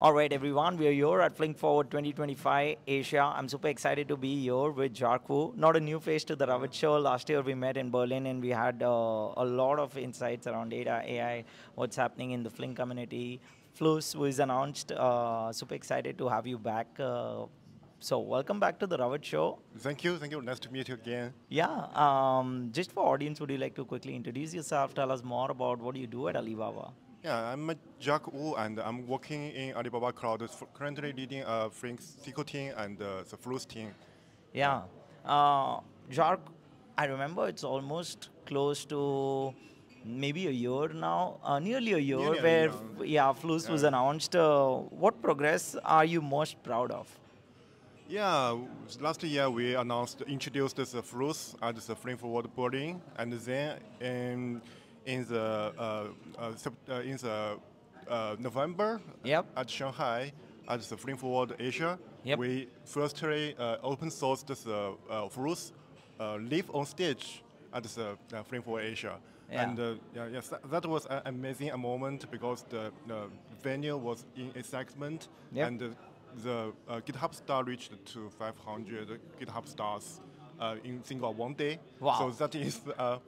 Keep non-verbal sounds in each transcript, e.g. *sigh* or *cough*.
All right, everyone, we are here at Flink Forward 2025 Asia. I'm super excited to be here with Jark Wu. Not a new face to the Ravit show. Last year we met in Berlin and we had uh, a lot of insights around data, AI, what's happening in the Flink community. Fluss was announced. Uh, super excited to have you back. Uh, so welcome back to the Ravit show. Thank you, thank you. Nice to meet you again. Yeah, um, just for audience, would you like to quickly introduce yourself? Tell us more about what you do at Alibaba. Yeah, I'm Jark Wu, and I'm working in Alibaba Cloud, currently leading a Flink SQL team and uh, the Fluss team. Yeah. Uh, Jark, I remember it's almost close to maybe a year now, uh, nearly a year, Nearly a where year. yeah, Fluss was announced. Uh, what progress are you most proud of? Yeah, last year we announced, introduced the Fluss as the Flink Forward Berlin, and then in, in the uh, uh, uh, in the uh, November Yep. at Shanghai at the Flink Forward Asia, Yep. we firstly open sourced the uh, uh, live on stage at the uh, Flink Forward Asia. Yeah. And uh, yeah, yes, that, was an amazing moment because the, the venue was in excitement Yep. and the, the uh, GitHub star reached to 500 GitHub stars uh, in single one day. Wow. So that is uh,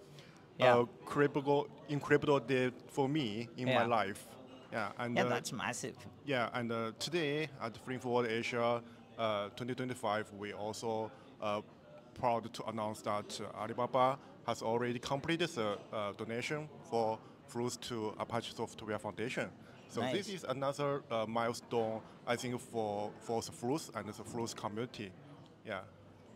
Yeah. a incredible, incredible day for me in Yeah. my life. Yeah, and Yeah, uh, that's massive. yeah, and uh, today at Flink Forward Asia uh, 2025, we also uh, proud to announce that uh, Alibaba has already completed the uh, donation for Fluss to Apache Software Foundation. So Nice. this is another uh, milestone, I think, for for the Fluss and the Fluss community. Yeah.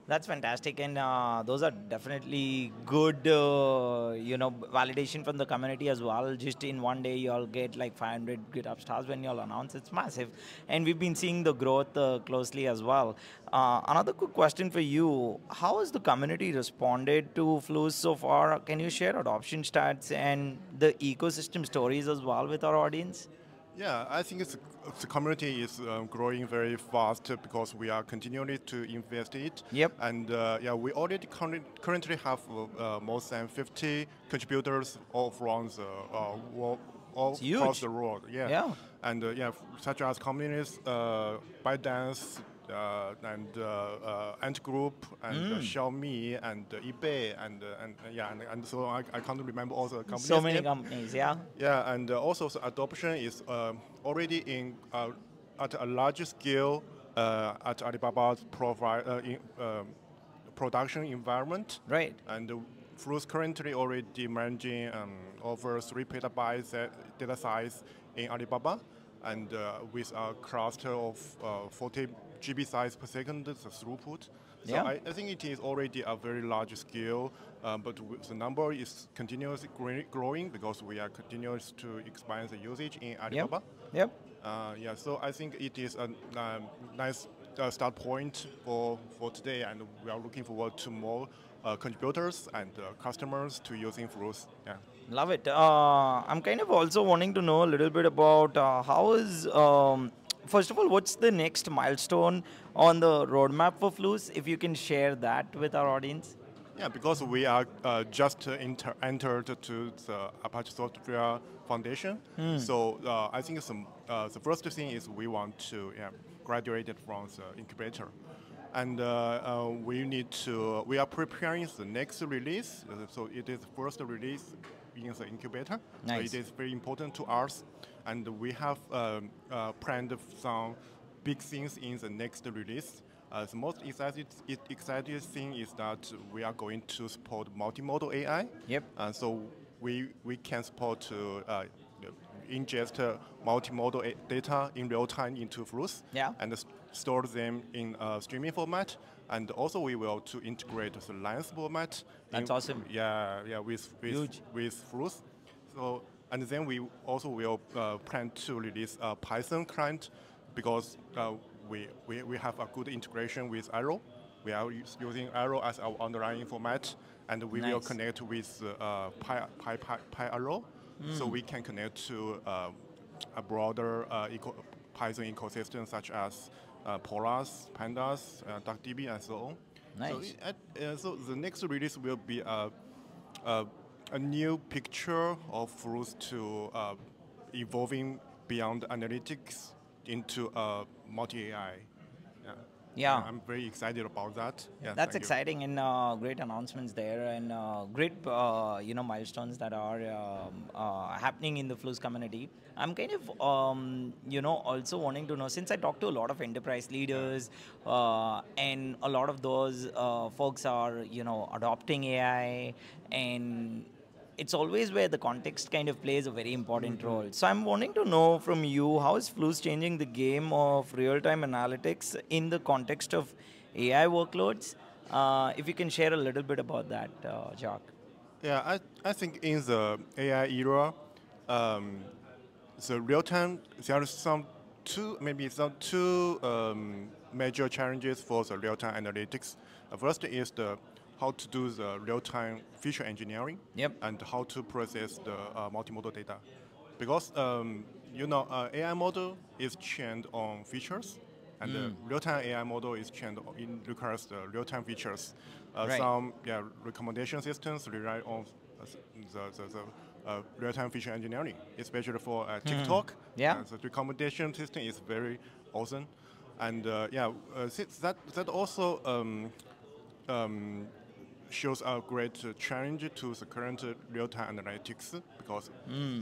That's fantastic, and uh, those are definitely good, uh, you know, validation from the community as well. Just in one day, you'll get like 500 GitHub stars when you'll announce. It's massive, and we've been seeing the growth uh, closely as well. Uh, another quick question for you: How has the community responded to Fluss so far? Can you share adoption stats and the ecosystem stories as well with our audience? Yeah, I think it's, the community is um, growing very fast because we are continually to invest it. Yep. And uh, yeah, we already current, currently have uh, more than 50 contributors all from the uh, world, all huge. across the world. Yeah. Yeah. And uh, yeah, such as companies, uh, ByteDance, uh, and uh, uh, Ant Group, and Mm. uh, Xiaomi, and uh, eBay, and uh, and uh, yeah, and, and so I, I can't remember all the companies. So many companies, yeah. Yeah, and uh, also the adoption is already in uh, at a larger scale uh, at Alibaba's provide, uh, in, um, production environment. Right. And uh, Fluss currently already managing um, over three petabytes uh, data size in Alibaba, and uh, with a cluster of uh, 40 GB size per second the throughput. So Yeah. I, I think it is already a very large scale, um, but the number is continuously growing- because we are continuous to expand the usage in Alibaba. Yep. Uh, yeah, so I think it is a um, nice uh, start point for, for today, and we are looking forward to more uh, contributors and uh, customers to using Fluss. Yeah. Love it. Uh, I'm kind of also wanting to know a little bit about uh, how is, um, first of all, what's the next milestone on the roadmap for Fluss? If you can share that with our audience. Yeah, because we are uh, just uh, entered to the Apache Software Foundation, so uh, I think some, uh, the first thing is we want to yeah, graduate it from the incubator. And uh, uh, we need to, we are preparing the next release, uh, so it is first release in the incubator. Nice. So it is very important to us, and we have um, uh, planned some big things in the next release. Uh, the most excited, thing is that we are going to support multimodal AI. Yep. Uh, so we, we can support to uh, ingest uh, multimodal data in real time into Fluss Yeah. and s- store them in a streaming format. And also we will to integrate the Lance format. That's in- awesome. Yeah, yeah, with with, Huge. with Fluss. So and then we also will uh, plan to release a Python client because uh, we, we we have a good integration with Arrow. We are using Arrow as our underlying format, and we will connect with uh, Pi, Pi, Pi, PyArrow, so we can connect to uh, a broader uh, eco- Python ecosystem such as uh, Polars, Pandas, uh, DuckDB, and so on. So, Nice. it- uh, so the next release will be a, a, a new picture of Fluss to uh, evolving beyond analytics into a multi AI. Yeah. Yeah. I'm very excited about that. Yeah, That's thank you. exciting and uh, great announcements there and uh, great uh, you know milestones that are um, uh, happening in the Fluss community. I'm kind of um, you know also wanting to know since I talk to a lot of enterprise leaders uh, and a lot of those uh, folks are you know adopting AI and it's always where the context kind of plays a very important Mm-hmm. role. So I'm wanting to know from you how is Fluss changing the game of real-time analytics in the context of AI workloads? Uh, if you can share a little bit about that, uh, Jark. Yeah, I, I think in the AI era, um, the real time there are some two maybe some two um, major challenges for the real time analytics. Uh, first is the how to do the real time feature engineering Yep. and how to process the uh, multimodal data, because um, you know uh, AI model is trained on features. And the real-time AI model is trained on- in requires the real-time features. Uh, Right. Some yeah, recommendation systems rely on the, the, the uh, real-time feature engineering, especially for uh, TikTok. Yeah. Uh, the recommendation system is very awesome, and uh, yeah, uh, since that that also um, um, shows a great uh, challenge to the current uh, real-time analytics because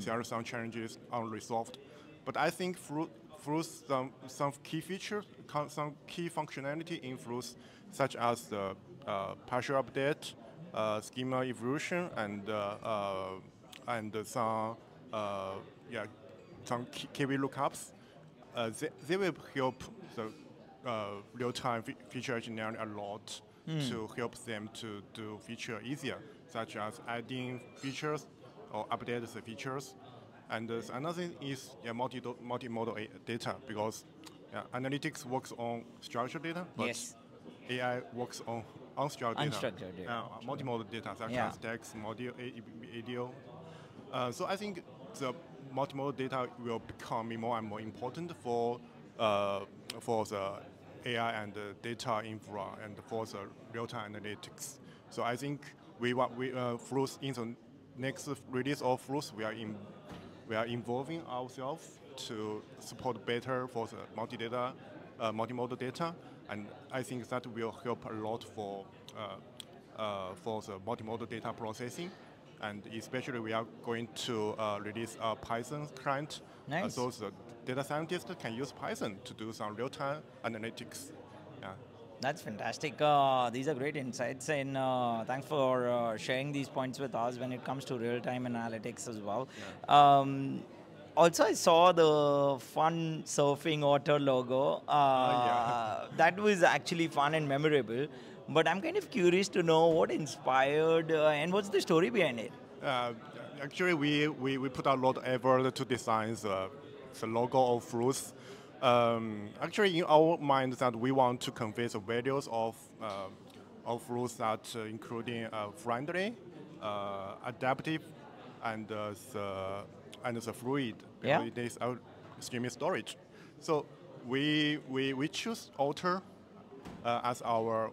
there are some challenges unresolved. But I think through, through some, some key features, some key functionality in Fluss, such as the uh, partial update, uh, schema evolution, and uh, uh, and some uh, yeah some key, KV lookups, uh, they, they will help the uh, real-time fe- feature engineering a lot to help them to do feature easier, such as adding features or update the features. And uh, another thing is yeah, multi multimodal data because yeah, analytics works on structured data, but Yes. AI works on unstructured data. Unstructured data. Uh, multimodal data such Yeah. as text, model. Uh, so I think the multimodal data will become more and more important for uh, for the AI and data infra and for the real-time analytics. So I think we want we uh, Fluss in the next release of Fluss, we are in we are involving ourselves to support better for the multi-data, uh, multimodal data, and I think that will help a lot for uh, uh, for the multimodal data processing, and especially we are going to uh, release a Python client, uh, Nice. so the data scientists can use Python to do some real-time analytics. Yeah. That's fantastic. Uh, these are great insights, and uh, thanks for uh, sharing these points with us when it comes to real-time analytics as well. Um, also, I saw the fun surfing otter logo. Uh, yeah. That was actually fun and memorable. But I'm kind of curious to know what inspired uh, and what's the story behind it. Uh, actually, we, we, we put a lot of effort to design the, the logo of Fluss. Um, actually, in our mind, that we want to convey the values of uh, of Fluss that uh, including uh, friendly, uh, adaptive, and uh, the and the fluid. Yeah. because It is our streaming storage. So we we we choose Otter uh, as our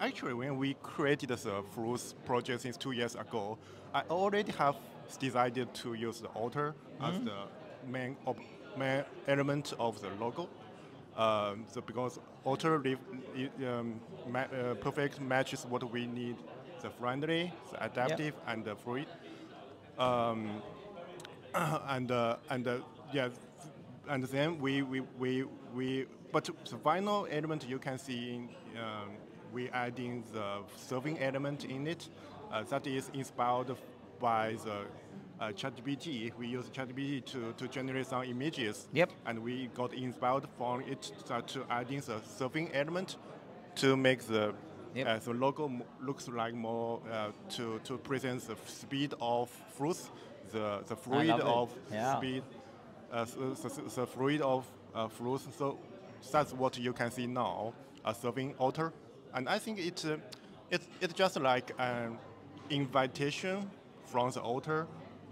actually when we created the Fluss project since two years ago, I already have decided to use the Otter as the main op- main element of the logo. Um, so because i- um, ma- uh, perfect matches what we need: the friendly, the adaptive, and the fluid. Um, *coughs* and uh, and uh, yeah, and then we we, we we but the final element you can see in um, we adding the serving element in it uh, that is inspired by the uh, ChatGPT. We use ChatGPT to, to generate some images. Yep. And we got inspired from it to, adding the serving element to make the Yep. uh, the logo looks like more uh, to to present the speed of fruits, the the fluid of Yeah. speed, uh, the, the, the fluid of uh, fruits. So that's what you can see now, a serving otter, and I think it uh, it's it's just like an invitation from the otter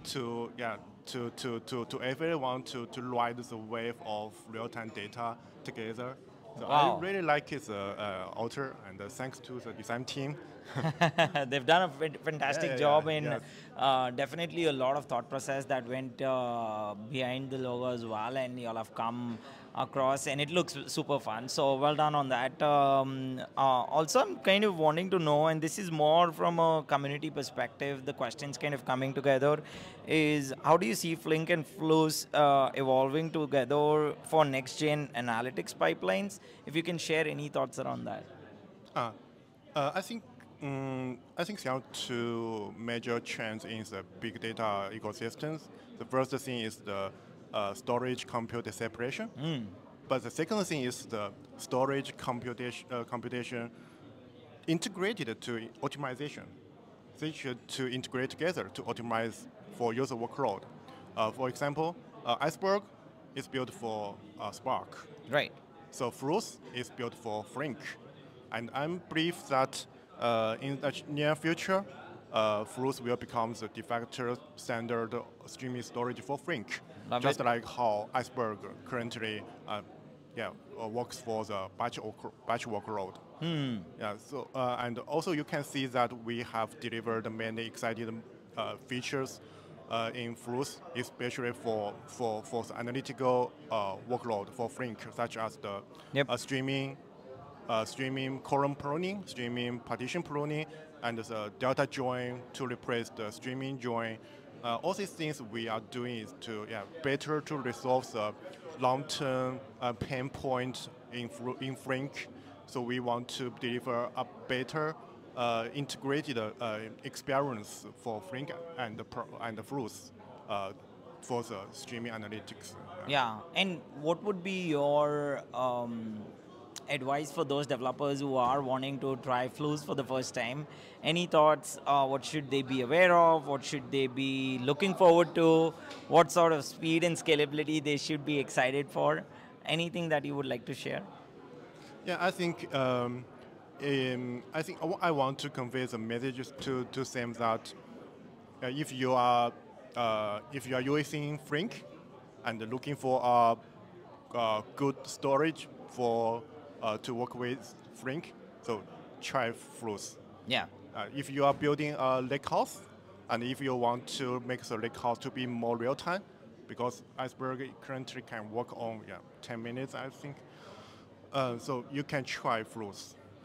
to yeah to to to, to everyone to to ride the wave of real time data together. So Wow. I really like his uh, uh, otter, and uh, thanks to the design team. *laughs* They've done a fan- fantastic yeah, job yeah, in yes. uh, definitely a lot of thought process that went uh, behind the logo as well, and y'all have come across, and it looks super fun. So well done on that. Um, uh, also, I'm kind of wanting to know, and this is more from a community perspective. The questions kind of coming together is how do you see Flink and Fluss uh, evolving together for next gen analytics pipelines? If you can share any thoughts around that. Uh, uh, I think um, I think there are two major trends in the big data ecosystems. The first thing is the uh, storage compute separation. Mm. But the second thing is the storage computation, uh, computation integrated to optimization. They should to integrate together to optimize for user workload. Uh, for example, uh, Iceberg is built for uh, Spark. Right. So Fluss is built for Flink. And I'm believe that uh, in the near future, uh, Fluss will become the de facto standard streaming storage for Flink. Love just it. like how Iceberg currently uh, yeah, uh, works for the batch, batch workload. Hmm. Yeah, so, uh, and also you can see that we have delivered many exciting uh, features uh, in Fluss, especially for, for, for the analytical uh, workload for Flink, such as the Yep. uh, streaming, uh, streaming column pruning, streaming partition pruning, and the delta join to replace the streaming join. Uh, all these things we are doing is to yeah, better to resolve the long-term uh, pain point in, in Flink. So we want to deliver a better uh, integrated uh, experience for Flink and and the Fluss uh, for the streaming analytics. Yeah, and what would be your um, advice for those developers who are wanting to try Fluss for the first time? Any thoughts? Uh, what should they be aware of? What should they be looking forward to? What sort of speed and scalability they should be excited for? Anything that you would like to share? Yeah, I think um, um, I think I want to convey the messages to to them that uh, if you are uh, if you are using Flink and looking for a, a good storage for uh, to work with Flink, so try Fluss. Yeah. Uh, if you are building a lakehouse, and if you want to make the lakehouse to be more real time, because Iceberg currently can work on yeah 10 minutes, I think. Uh, so you can try.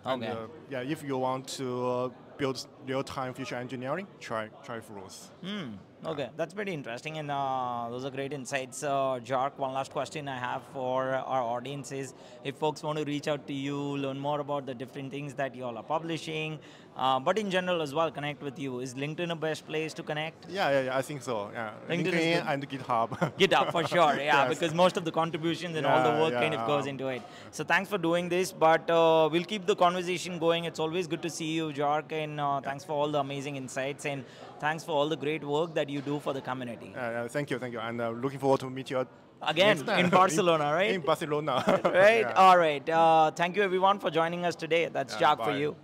And, Okay. uh, yeah, if you want to uh, build real-time feature engineering, try try Fluss. Hmm. Okay, that's pretty interesting, and uh, those are great insights. Uh, Jark, one last question I have for our audience is: if folks want to reach out to you, learn more about the different things that you all are publishing, uh, but in general as well, connect with you. Is LinkedIn a best place to connect? Yeah, yeah, yeah I think so. Yeah, LinkedIn LinkedIn and GitHub. *laughs* GitHub for sure, yeah, Yes. because most of the contributions and all the Yeah, work kind of goes into it. So thanks for doing this, but uh, we'll keep the conversation going. It's always good to see you, Jark, and uh, thanks for all the amazing insights and thanks for all the great work that you do for the community. Thank you, thank you, and uh, looking forward to meet you Again, in Barcelona, *laughs* right? In Barcelona. *laughs* right? Yeah. All right. Uh, thank you, everyone, for joining us today. That's Yeah, Jark for you.